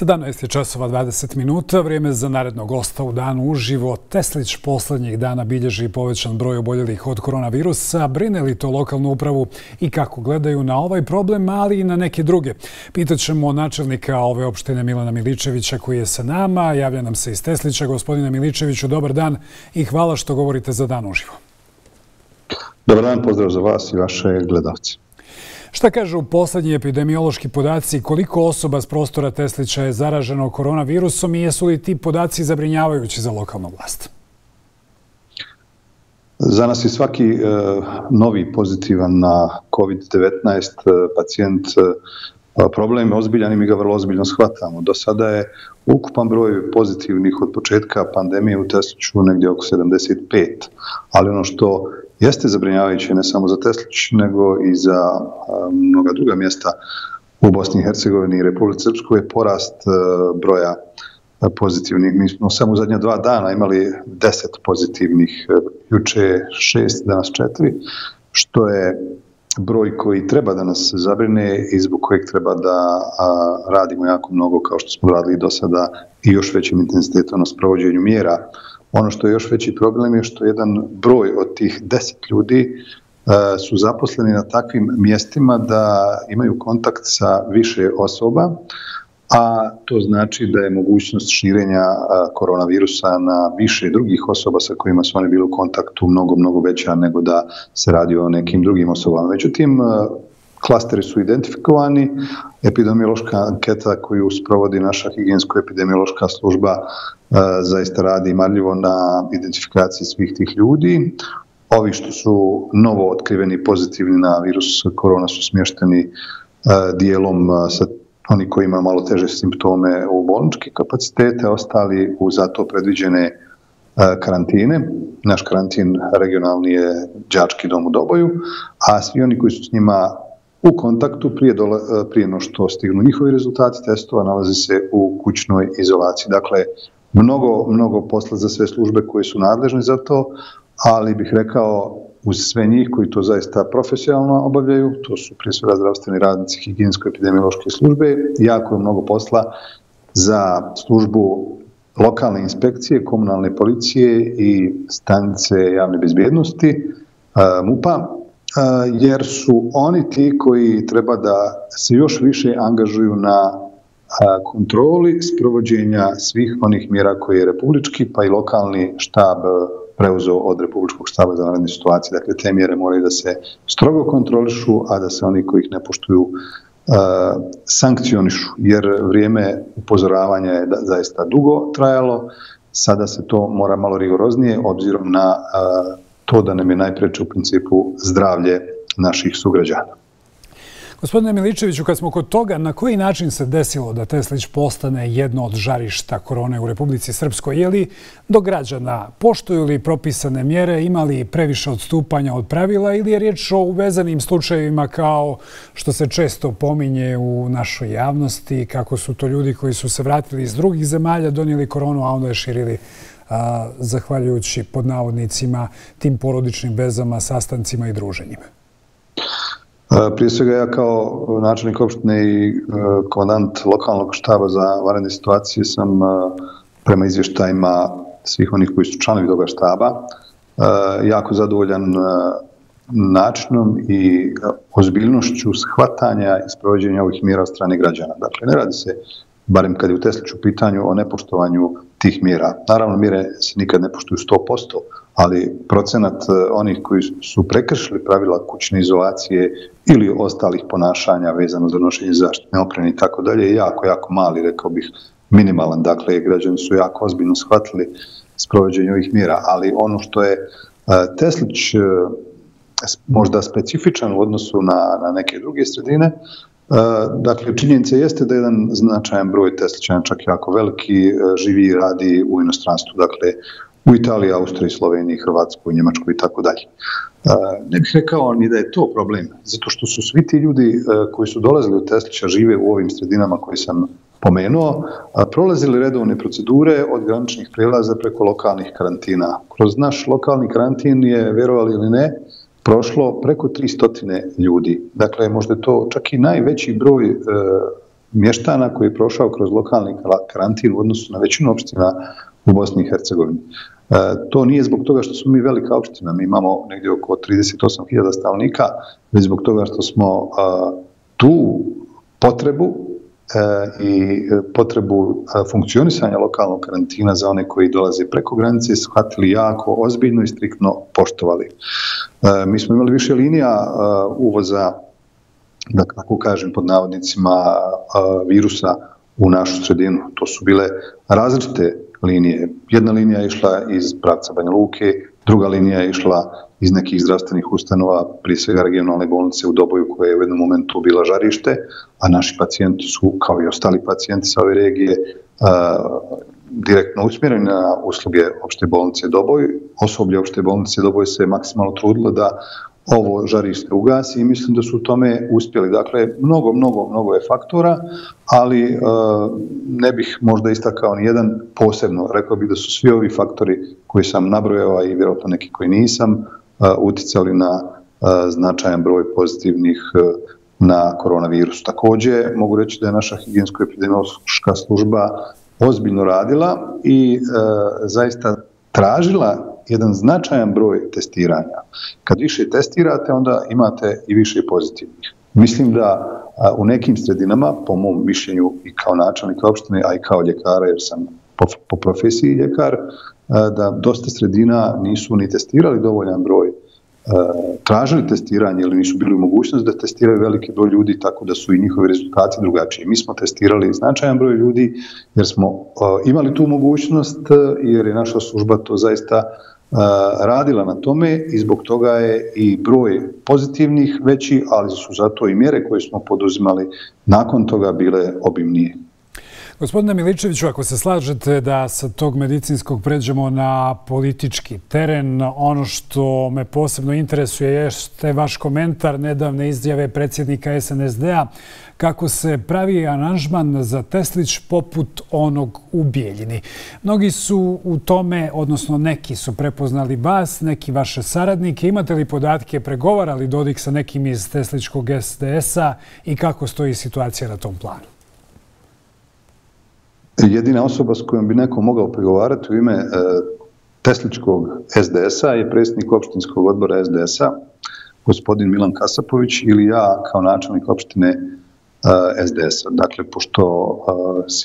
17 časova 20 minuta, vrijeme za narednog gosta u danu uživo. Teslić poslednjih dana bilježi povećan broj oboljelih od koronavirusa. Brine li to lokalnu upravu i kako gledaju na ovaj problem, ali i na neke druge? Pitaćemo načelnika ove opštine Milana Miličevića koji je sa nama. Javlja nam se iz Teslića. Gospodine Miličeviću, dobar dan i hvala što govorite za dan uživo. Dobar dan, pozdrav za vas i vaše gledalce. Šta kažu poslednji epidemiološki podaci? Koliko osoba s prostora Teslića je zaraženo koronavirusom i jesu li ti podaci zabrinjavajući za lokalnu vlast? Za nas je svaki e, novi pozitivan na COVID-19 e, pacijent e, problem je ozbiljan i mi ga vrlo ozbiljno shvatamo. Do sada je ukupan broj pozitivnih od početka pandemije u Tesliću negdje oko 75, ali ono što jeste zabrinjavajuće ne samo za Teslić, nego i za mnoga druga mjesta u Bosni i Hercegovini i Republike Srpskoj je porast e, broja e, pozitivnih. Mi smo samo u zadnja dva dana imali deset pozitivnih, e, juče šest, danas četiri, što je broj koji treba da nas zabrine i zbog kojeg treba da radimo jako mnogo kao što smo radili do sada i još većim intenzitetom na sprovođenju mjera Ono što je još veći problem je što jedan broj od tih deset ljudi e, su zaposleni na takvim mjestima da imaju kontakt sa više osoba, a to znači da je mogućnost širenja e, koronavirusa na više drugih osoba sa kojima su oni bili u kontaktu mnogo, mnogo veća nego da se radi o nekim drugim osobama. Međutim, e, klasteri su identifikovani, epidemiološka anketa koju sprovodi naša higijensko-epidemiološka služba e, zaista radi marljivo na identifikaciji svih tih ljudi. Ovi što su novo otkriveni pozitivni na virus korona su smješteni e, dijelom e, sa oni koji imaju malo teže simptome u bolničke kapacitete, ostali u zato predviđene e, karantine. Naš karantin regionalni je Đački dom u Doboju, a svi oni koji su s njima u kontaktu prije, dola, e, prije no što stignu njihovi rezultati testova, nalazi se u kućnoj izolaciji. Dakle, mnogo, mnogo posla za sve službe koje su nadležne za to, ali bih rekao uz sve njih koji to zaista profesionalno obavljaju, to su prije svega zdravstveni radnici higijensko-epidemiološke službe, jako je mnogo posla za službu lokalne inspekcije, komunalne policije i stanice javne bezbjednosti, e, MUPA, jer su oni ti koji treba da se još više angažuju na kontroli sprovođenja svih onih mjera koje je republički pa i lokalni štab preuzeo od republičkog štaba za naredne situacije. Dakle, te mjere moraju da se strogo kontrolišu, a da se oni koji ih ne poštuju sankcionišu, jer vrijeme upozoravanja je zaista dugo trajalo, sada se to mora malo rigoroznije obzirom na to da nam je najpreče u principu zdravlje naših sugrađana. Gospodine Miličeviću, kad smo kod toga, na koji način se desilo da Teslić postane jedno od žarišta korone u Republici Srpskoj? Je li do građana poštuju li propisane mjere, imali previše odstupanja od pravila ili je riječ o uvezanim slučajevima kao što se često pominje u našoj javnosti, kako su to ljudi koji su se vratili iz drugih zemalja, donijeli koronu, a onda je širili zahvaljujući pod navodnicima tim porodičnim vezama, sastancima i druženjima? Prije svega ja kao načelnik opštine i e, komandant lokalnog štaba za varene situacije sam e, prema izvještajima svih onih koji su članovi toga štaba e, jako zadovoljan načinom i ozbiljnošću shvatanja i sprovođenja ovih mjera od strane građana. Dakle, ne radi se, barem kad je u Tesliću pitanju, o nepoštovanju tih mjera. Naravno, mjere se nikad ne poštuju 100%, ali procenat e, onih koji su prekršili pravila kućne izolacije ili ostalih ponašanja vezano za nošenje zaštitne opreme i tako dalje je jako, jako mali, rekao bih, minimalan. Dakle, građani su jako ozbiljno shvatili sprovođenje ovih mjera, ali ono što je e, Teslić e, možda specifičan u odnosu na, na neke druge sredine, E, dakle, činjenica jeste da jedan značajan broj Teslićana, čak jako veliki, e, živi i radi u inostranstvu. Dakle, u Italiji, Austriji, Sloveniji, Hrvatskoj, Njemačkoj i tako dalje. E, ne bih rekao ni da je to problem, zato što su svi ti ljudi koji su dolazili u Teslića, žive u ovim sredinama koje sam pomenuo, prolazili redovne procedure od graničnih prelaza preko lokalnih karantina. Kroz naš lokalni karantin je, verovali ili ne, prošlo preko 300 ljudi. Dakle, možda je to čak i najveći broj e, mještana koji je prošao kroz lokalni karantin u odnosu na većinu opština u Bosni i Hercegovini. E, to nije zbog toga što smo mi velika opština, mi imamo negdje oko 38.000 stavnika, već zbog toga što smo tu potrebu E, i potrebu e, funkcionisanja lokalnog karantina za one koji dolaze preko granice shvatili jako ozbiljno i striktno poštovali. E, mi smo imali više linija uvoza, da kako kažem pod navodnicima, virusa u našu sredinu. To su bile različite linije. Jedna linija je išla iz pravca Banja Luke, druga linija je išla iz nekih zdravstvenih ustanova, prije svega regionalne bolnice u Doboju koja je u jednom momentu bila žarište, a naši pacijenti su, kao i ostali pacijenti sa ove regije, direktno usmjereni na usluge opšte bolnice Doboj. Osoblje opšte bolnice Doboj se maksimalno trudilo da ovo žarište ugasi i mislim da su u tome uspjeli. Dakle, mnogo, mnogo, mnogo je faktora, ali e, ne bih možda istakao ni jedan posebno. Rekao bih da su svi ovi faktori koji sam nabrojao i vjerojatno neki koji nisam e, uticali na e, značajan broj pozitivnih e, na koronavirus. Također mogu reći da je naša higijensko-epidemiološka služba ozbiljno radila i e, zaista tražila jedan značajan broj testiranja. Kad više testirate, onda imate i više pozitivnih. Mislim da u nekim sredinama, po mom mišljenju i kao načelnik opštine, a i kao ljekara, jer sam po, po profesiji ljekar, da dosta sredina nisu ni testirali dovoljan broj tražili testiranje ili nisu bili u mogućnost da testiraju veliki broj ljudi tako da su i njihovi rezultati drugačiji. Mi smo testirali značajan broj ljudi jer smo imali tu mogućnost jer je naša služba to zaista radila na tome i zbog toga je i broj pozitivnih veći, ali su zato i mjere koje smo poduzimali nakon toga bile obimnije. Gospodine Miličeviću, ako se slažete da sa tog medicinskog pređemo na politički teren, ono što me posebno interesuje je je vaš komentar nedavne izjave predsjednika SNSD-a kako se pravi aranžman za Teslić poput onog u Bijeljini. Mnogi su u tome, odnosno neki su prepoznali vas, neki vaše saradnike. Imate li podatke, pregovarali Dodik sa nekim iz Tesličkog SDS-a i kako stoji situacija na tom planu? Jedina osoba s kojom bi neko mogao pregovarati u ime e, Tesličkog SDS-a je predsjednik opštinskog odbora SDS-a, gospodin Milan Kasapović ili ja kao načelnik opštine Eh, SDS-a. Dakle, pošto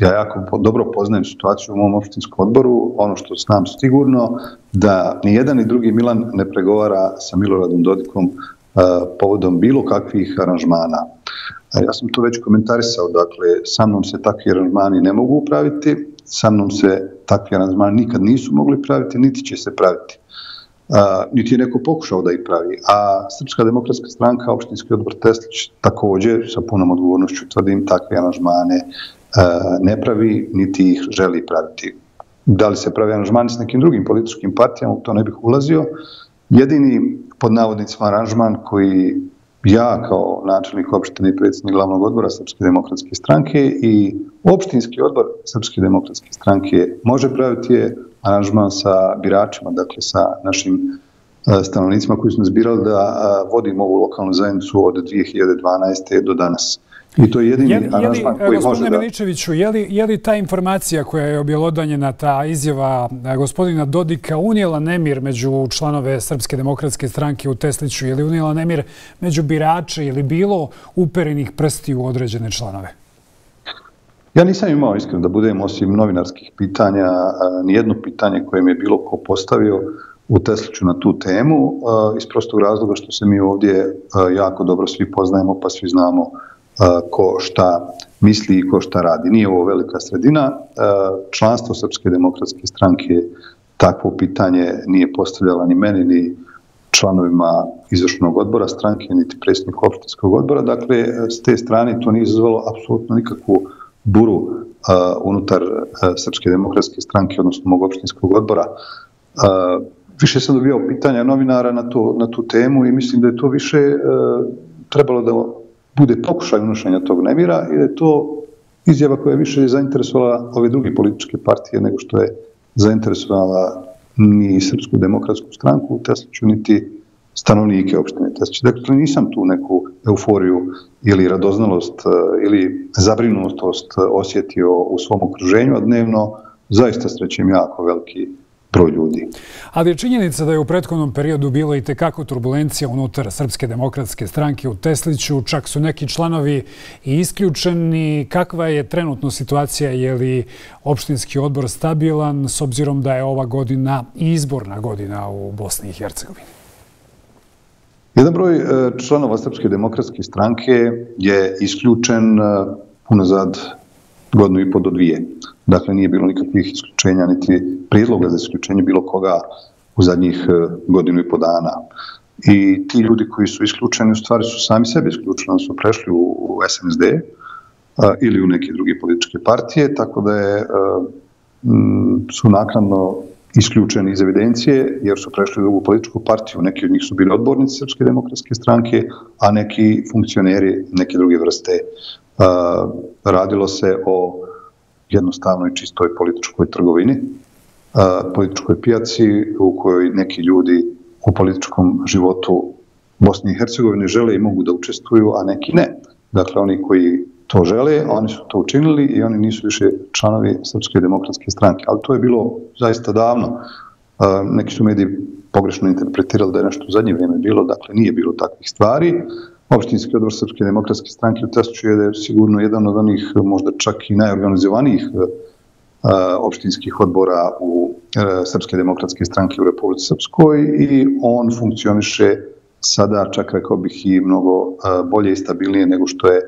eh, ja jako dobro poznajem situaciju u mom opštinskom odboru, ono što znam sigurno da ni jedan ni drugi Milan ne pregovara sa Miloradom Dodikom eh, povodom bilo kakvih aranžmana. Ja sam to već komentarisao, dakle, sa mnom se takvi aranžmani ne mogu upraviti, sa mnom se takvi aranžmani nikad nisu mogli praviti, niti će se praviti. A, niti je neko pokušao da ih pravi. A Srpska demokratska stranka, opštinski odbor Teslić, također sa punom odgovornošću tvrdim takve aranžmane a, ne pravi, niti ih želi praviti. Da li se pravi aranžmani s nekim drugim političkim partijama, to ne bih ulazio. Jedini pod navodnicima aranžman koji ja kao načelnik opštine i predsjednik glavnog odbora Srpske demokratske stranke i opštinski odbor Srpske demokratske stranke može praviti je aranžman sa biračima, dakle sa našim e, stanovnicima koji smo zbirali da e, vodimo ovu lokalnu zajednicu od 2012. do danas. I to je jedini je, aranžman koji može da... Miličeviću, je li, je li ta informacija koja je objelodanjena, ta izjava gospodina Dodika, unijela nemir među članove Srpske demokratske stranke u Tesliću, je li unijela nemir među birače ili bilo uperenih prsti u određene članove? Ja nisam imao iskreno da budem osim novinarskih pitanja, nijedno pitanje koje mi je bilo ko postavio u Tesliću na tu temu, iz prostog razloga što se mi ovdje jako dobro svi poznajemo pa svi znamo ko šta misli i ko šta radi. Nije ovo velika sredina. Članstvo Srpske demokratske stranke takvo pitanje nije postavljala ni meni, ni članovima izvršnog odbora stranke, niti predsjednik opštinskog odbora. Dakle, s te strane to nije izazvalo apsolutno nikakvu buru unutar Srpske demokratske stranke, odnosno mog opštinskog odbora. Više sam dobio pitanja novinara na, to, na tu temu i mislim da je to više e, trebalo da bude pokušaj unošenja tog nemira i da je to izjava koja je više zainteresovala ove druge političke partije nego što je zainteresovala ni Srpsku demokratsku stranku u Tesliću, niti stanovnike opštine Tesliću. Dakle, nisam tu neku euforiju ili radoznalost e, ili zabrinutost e, osjetio u svom okruženju, a dnevno zaista srećem jako veliki broj ljudi. Ali je činjenica da je u prethodnom periodu bilo i tekako turbulencija unutar Srpske demokratske stranke u Tesliću. Čak su neki članovi i isključeni. Kakva je trenutno situacija? Je li opštinski odbor stabilan s obzirom da je ova godina izborna godina u Bosni i Hercegovini? Jedan broj e, članova Srpske demokratske stranke je isključen e, unazad godinu i po do dvije. Dakle, nije bilo nikakvih isključenja, niti prijedloga za isključenje bilo koga u zadnjih e, godinu i po dana. I ti ljudi koji su isključeni, u stvari su sami sebe isključeni, su prešli u SNSD ili u neke druge političke partije, tako da je, su nakladno isključeni iz evidencije, jer su prešli u drugu političku partiju. Neki od njih su bili odbornici Srpske demokratske stranke, a neki funkcioneri neke druge vrste. Uh, radilo se o jednostavnoj čistoj političkoj trgovini, uh, političkoj pijaci u kojoj neki ljudi u političkom životu Bosne i Hercegovine žele i mogu da učestvuju, a neki ne. Dakle, oni koji to žele, oni su to učinili i oni nisu više članovi Srpske demokratske stranke. Ali to je bilo zaista davno. E, neki su mediji pogrešno interpretirali da je nešto u zadnje vrijeme bilo, dakle nije bilo takvih stvari. Opštinski odbor Srpske demokratske stranke u Tesliću je sigurno jedan od onih možda čak i najorganizovanijih e, opštinskih odbora u e, Srpske demokratske stranke u Republike Srpskoj i on funkcioniše sada čak rekao bih i mnogo e, bolje i stabilnije nego što je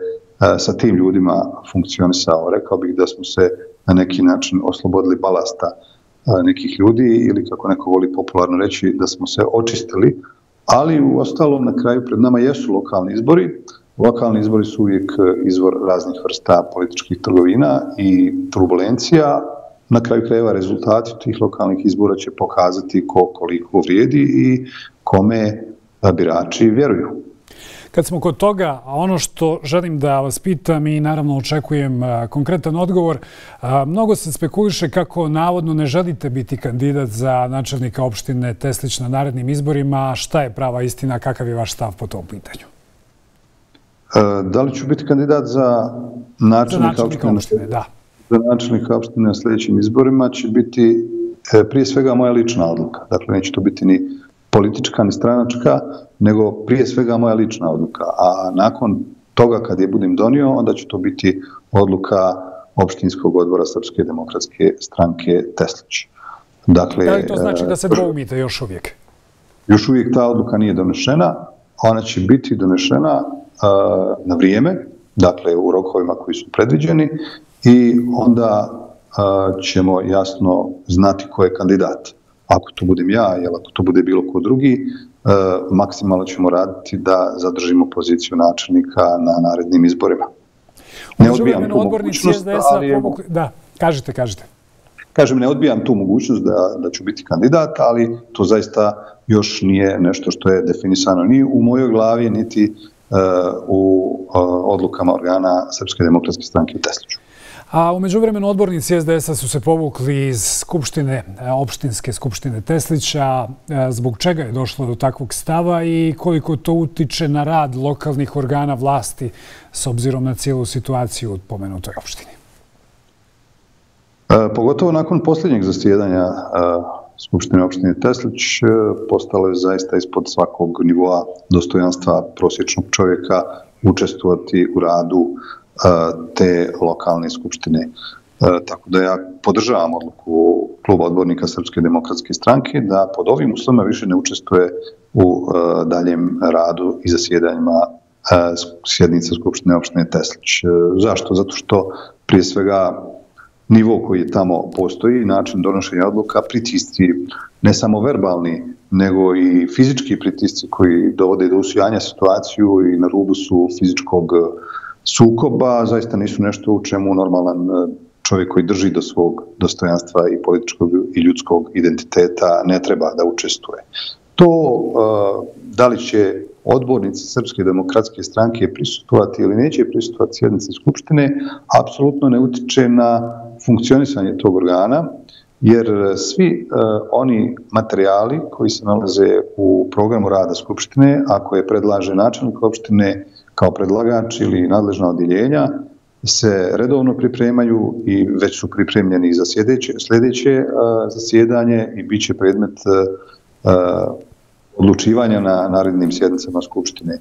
E, sa tim ljudima funkcionisao. Rekao bih da smo se na neki način oslobodili balasta e, nekih ljudi ili kako neko voli popularno reći da smo se očistili ali u ostalom na kraju pred nama jesu lokalni izbori. Lokalni izbori su uvijek e, izvor raznih vrsta političkih trgovina i turbulencija. Na kraju krajeva rezultati tih lokalnih izbora će pokazati ko koliko vrijedi i kome birači vjeruju. Kad smo kod toga, ono što želim da vas pitam i naravno očekujem konkretan odgovor, mnogo se spekuliše kako navodno ne želite biti kandidat za načelnika opštine Teslić na narednim izborima. Šta je prava istina? Kakav je vaš stav po tom pitanju? E, da li ću biti kandidat za načelnika opštine? Da. Za načelnika opštine na sljedećim izborima će biti e, prije svega moja lična odluka. Dakle, neće to biti ni politička ni stranačka, nego prije svega moja lična odluka. A nakon toga kad je budem donio, onda će to biti odluka opštinskog odbora Srpske demokratske stranke Teslić. Dakle, da li to znači da se dvoumite još uvijek? Još uvijek ta odluka nije donešena. Ona će biti donešena uh, na vrijeme, dakle u rokovima koji su predviđeni i onda uh, ćemo jasno znati ko je kandidat ako to budem ja ili ako to bude bilo ko drugi, e, maksimalno ćemo raditi da zadržimo poziciju načelnika na narednim izborima. Ne odbijam tu mogućnost, ali... Da, kažete, kažete. Kažem, ne odbijam tu mogućnost da, da ću biti kandidat, ali to zaista još nije nešto što je definisano ni u mojoj glavi, niti uh, u uh, odlukama organa Srpske demokratske stranke u Tesliću. A umeđu vremenu odbornici SDS-a su se povukli iz skupštine, e, opštinske skupštine Teslića. E, zbog čega je došlo do takvog stava i koliko to utiče na rad lokalnih organa vlasti s obzirom na cijelu situaciju u pomenutoj opštini? E, pogotovo nakon posljednjeg zasjedanja e, Skupštine opštine Teslić postalo je zaista ispod svakog nivoa dostojanstva prosječnog čovjeka učestvovati u radu te lokalne skupštine. Tako da ja podržavam odluku kluba odbornika Srpske demokratske stranke da pod ovim uslovima više ne učestvuje u daljem radu i zasjedanjima sjednice Skupštine opštine Teslić. Zašto? Zato što prije svega nivo koji je tamo postoji, način donošenja odluka, pritisci, ne samo verbalni, nego i fizički pritisci koji dovode do usijanja situaciju i na rubu su fizičkog uh, sukoba zaista nisu nešto u čemu normalan e, čovjek koji drži do svog dostojanstva i političkog i ljudskog identiteta ne treba da učestvuje. To e, da li će odbornici Srpske demokratske stranke prisutovati ili neće prisutovati sjednice Skupštine, apsolutno ne utiče na funkcionisanje tog organa, jer svi uh, oni materijali koji se nalaze u programu rada Skupštine, ako je predlaže načelnik opštine, kao predlagač ili nadležna odjeljenja se redovno pripremaju i već su pripremljeni za sljedeće, sljedeće zasjedanje i bit će predmet odlučivanja na narednim sjednicama Skupštine.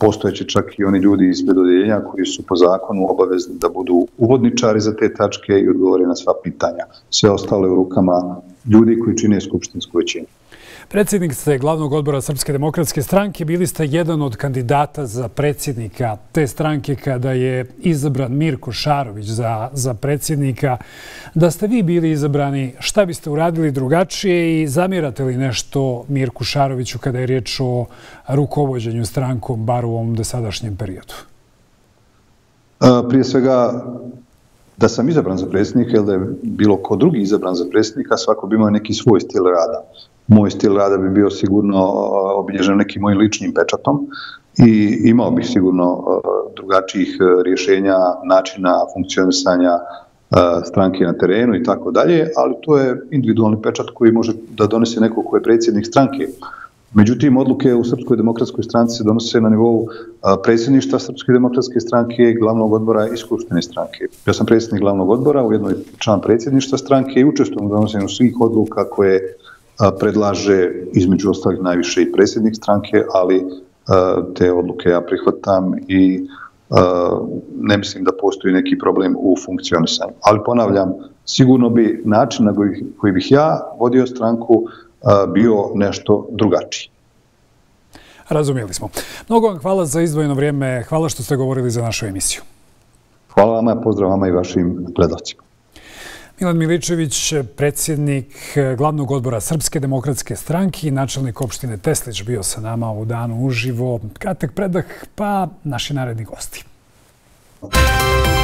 Postojeće čak i oni ljudi iz predodjeljenja koji su po zakonu obavezni da budu uvodničari za te tačke i odgovore na sva pitanja. Sve ostale u rukama ljudi koji čine Skupštinsku većinu. Predsjednik ste glavnog odbora Srpske demokratske stranke. Bili ste jedan od kandidata za predsjednika te stranke kada je izabran Mirko Šarović za predsjednika. Da ste vi bili izabrani, šta biste uradili drugačije i zamirate li nešto Mirku Šaroviću kada je riječ o rukovođenju strankom, bar u ovom desadašnjem periodu? Prije svega, da sam izabran za predsjednika ili da je bilo ko drugi izabran za predsjednika, svako bi imao neki svoj stil rada moj stil rada bi bio sigurno obilježen nekim mojim ličnim pečatom i imao bih sigurno drugačijih e, rješenja, načina funkcionisanja e, stranke na terenu i tako dalje, ali to je individualni pečat koji može da donese neko ko je predsjednik stranke. Međutim, odluke u Srpskoj demokratskoj stranci se donose na nivou predsjedništva Srpske demokratske stranke i glavnog odbora iskuštvene stranke. Ja sam predsjednik glavnog odbora ujedno i član predsjedništva stranke i učestvujem u donosenju svih odluka koje predlaže između ostalih najviše i predsjednik stranke, ali te odluke ja prihvatam i ne mislim da postoji neki problem u funkcionisanju. Ali ponavljam, sigurno bi način na koji bih ja vodio stranku bio nešto drugačiji. Razumijeli smo. Mnogo vam hvala za izdvojeno vrijeme. Hvala što ste govorili za našu emisiju. Hvala vama, pozdrav vama i vašim gledalcima. Milan Miličević, predsjednik glavnog odbora Srpske demokratske stranke i načelnik opštine Teslić bio sa nama u danu uživo. Kratak predah, pa naši naredni gosti. Muzika